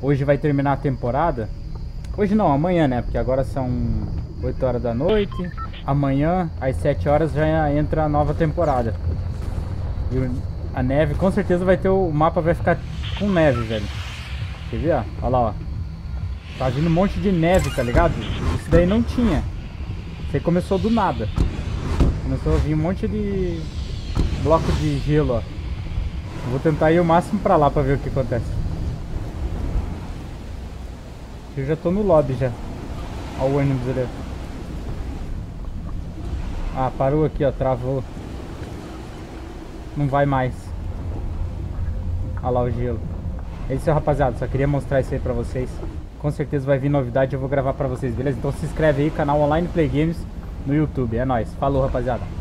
Hoje vai terminar a temporada. Hoje não, amanhã, né? Porque agora são 8 horas da noite. Amanhã, às 7 horas, já entra a nova temporada. E a neve, com certeza vai ter o, mapa vai ficar com neve, velho. Quer ver? Olha lá, ó. Tá vindo um monte de neve, tá ligado? Isso daí não tinha. Isso aí começou do nada. Começou a vir um monte de bloco de gelo, ó. Vou tentar ir o máximo pra lá pra ver o que acontece. Eu já tô no lobby já. Olha o ônibus ali. Ah, parou aqui, ó. Travou. Não vai mais. Olha lá o gelo. É isso, rapaziada. Só queria mostrar isso aí pra vocês. Com certeza vai vir novidade. Eu vou gravar pra vocês, beleza? Então se inscreve aí, canal Online Play Games no YouTube. É nóis. Falou, rapaziada.